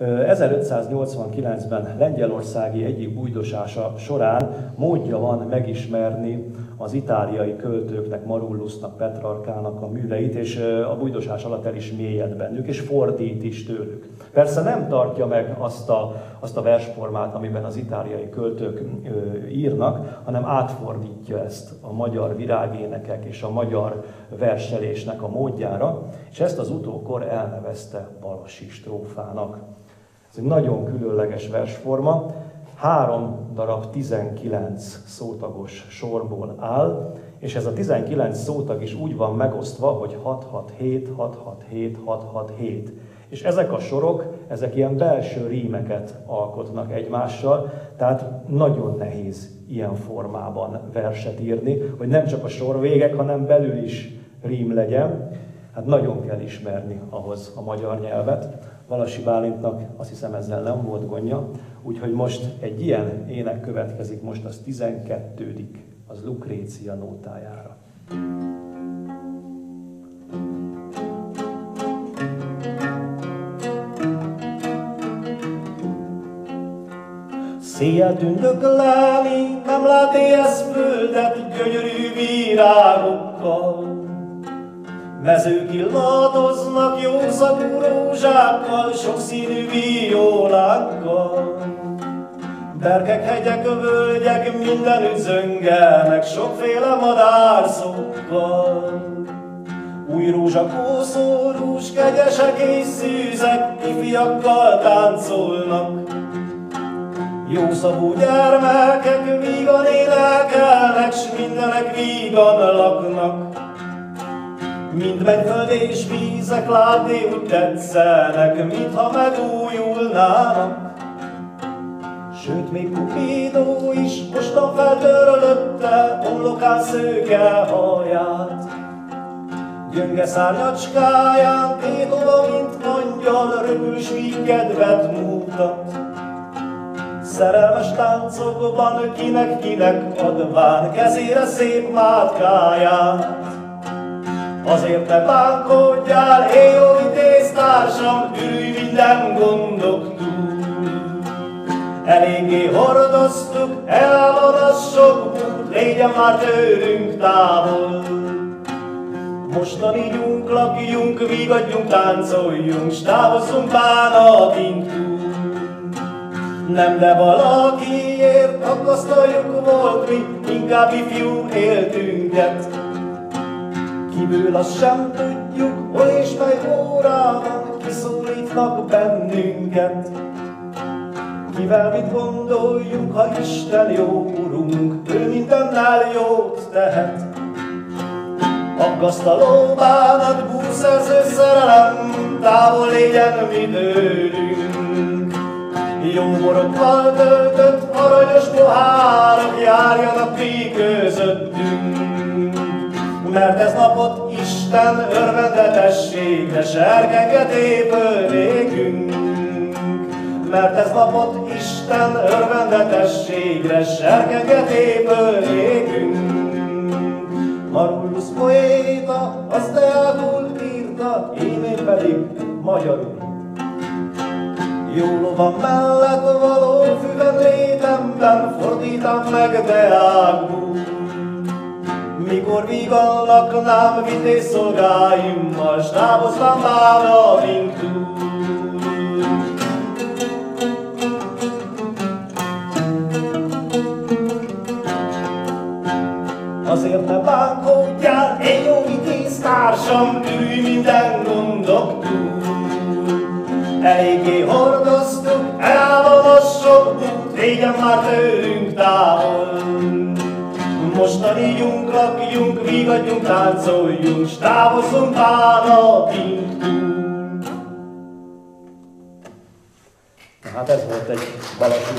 1589-ben Lengyelországi egyik bújdosása során módja van megismerni az itáliai költőknek, Marullusnak, Petrarkának a műveit, és a bújdosás alatt el is mélyed bennük, és fordít is tőlük. Persze nem tartja meg azt a, azt a versformát, amiben az itáliai költők írnak, hanem átfordítja ezt a magyar virágénekek és a magyar verselésnek a módjára, és ezt az utókor elnevezte Balasi strófának. Ez egy nagyon különleges versforma, három darab 19 szótagos sorból áll, és ez a 19 szótag is úgy van megosztva, hogy 667, 667, 667. És ezek a sorok, ezek ilyen belső rímeket alkotnak egymással, tehát nagyon nehéz ilyen formában verset írni, hogy nem csak a sorvégek, hanem belül is rím legyen. Hát nagyon kell ismerni ahhoz a magyar nyelvet. Valasi Bálintnak azt hiszem ezzel nem volt gondja, úgyhogy most egy ilyen ének következik, most az 12 az Lukrécia nótájára. Széjjel tündök lelni, nem lát földet gyönyörű virágokkal. Mezők illatoznak jó szagú rózsákkal, sokszínű violákkal. Berkek, hegyek, völgyek mindenütt zöngelnek, sokféle madárszókkal. Új rózsa, kószórús, kegyesek és szűzek, ifiakkal táncolnak. Jó szavú gyermekek vígan énekelnek, s mindenek vígan laknak. Mind föld és vízek látni úgy tetszenek, mintha megújulnának. Sőt, még Cupido is mostan feltörölötte homlokán szőke haját. Gyönge szárnyacskáján tétova, mint angyal, röpül kedvet mutat. Szerelmes táncokban kinek-kinek adván kezére szép mátkáját. Azért ne bánkodjál, hé jó vitéztársam, ülj minden gondok túl. Eléggé hordoztuk, elvan az sok légyen már tőlünk távol. Mostan ígyunk, lakjunk, vigadjunk, táncoljunk, s távozzunk bánatink túl. Nem de valakiért akasztaljuk volt mi, inkább ifjú éltünket. Kívül azt sem tudjuk, hol és mely órában kiszólítnak bennünket. Kivel mit gondoljunk, ha Isten jó Urunk, ő mindennel jót tehet. Aggasztaló bánat, búszerző szerelem, távol légyen mi tőlünk. Jó borokkal töltött, aranyos pohárok járjanak mi közöttünk mert ez napot Isten örvendetességre serkenget épölnékünk. Mert ez napot Isten örvendetességre serkenget épölnékünk. Marullus poéta azt teátul írta, én pedig magyarul. Jó lovam mellett való füven létemben fordítam meg deákból. Mikor vígan laknám vitéz szolgáimmal, s távoznám bálint túl. Azért ne bánkodjál, én jó vitéz társam, ülj minden gondok túl. Eléggé hordoztuk, elvan a sok út, már távol. Mostan ígyunk, lakjunk, vigadjunk, táncoljunk, s távozzunk bánatink Hát ez volt egy balassi